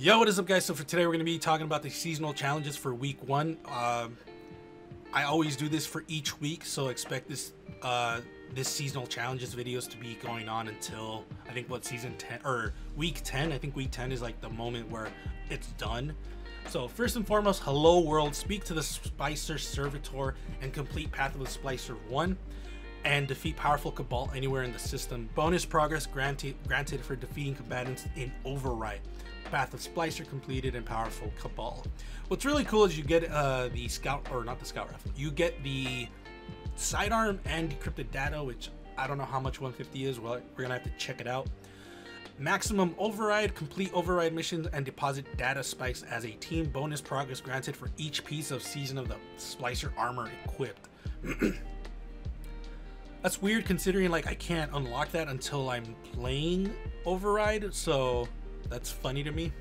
Yo, what is up, guys? So for today, we're going to be talking about the seasonal challenges for week one. Um, I always do this for each week, so expect this uh, this seasonal challenges videos to be going on until I think what season 10 or week 10. I think week 10 is like the moment where it's done. So first and foremost, hello world. Speak to the Splicer Servitor and complete Path of the Splicer one, and defeat powerful Cabal anywhere in the system. Bonus progress granted granted for defeating combatants in Override. Path of Splicer completed and powerful Cabal. What's really cool is you get uh, the Scout or not the Scout Rifle. You get the sidearm and decrypted data, which I don't know how much 150 is. Well, we're gonna have to check it out maximum override, complete override missions, and deposit data spikes as a team. Bonus progress granted for each piece of Season of the Splicer armor equipped. That's weird considering like I can't unlock that until I'm playing override, so that's funny to me.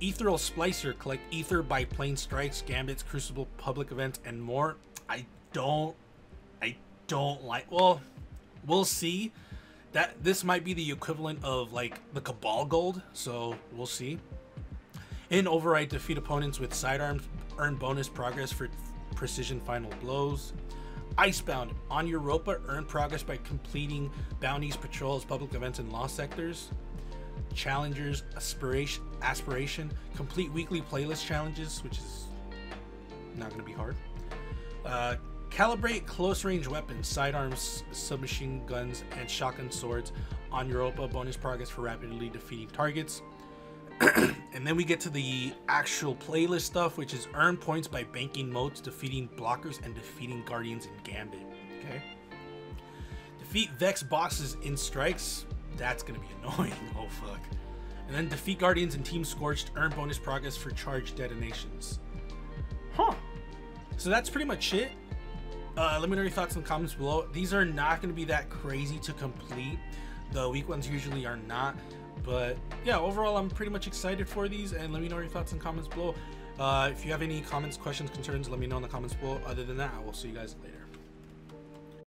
Ethereal Splicer, collect ether by plane strikes, gambits, crucible, public events, and more. I don't, I don't like, well, we'll see that this might be the equivalent of like the Cabal Gold, so we'll see. In Override, defeat opponents with sidearms, earn bonus progress for precision final blows. Icebound, on Europa, earn progress by completing bounties, patrols, public events, and lost sectors. Challengers, aspiration, aspiration, complete weekly playlist challenges, which is not going to be hard. Uh, Calibrate close range weapons, sidearms, submachine guns, and shotgun swords on Europa. Bonus progress for rapidly defeating targets. and then we get to the actual playlist stuff, which is earn points by banking motes, defeating blockers, and defeating guardians in Gambit. Okay. Defeat Vex bosses in strikes. That's gonna be annoying. Oh fuck. And then defeat guardians and Team Scorched. Earn bonus progress for charge detonations. Huh. So that's pretty much it. Uh, let me know your thoughts in the comments below. These are not going to be that crazy to complete. The weak ones usually are not. But yeah, overall, I'm pretty much excited for these. And let me know your thoughts in comments below. Uh, if you have any comments, questions, concerns, let me know in the comments below. Other than that, I will see you guys later.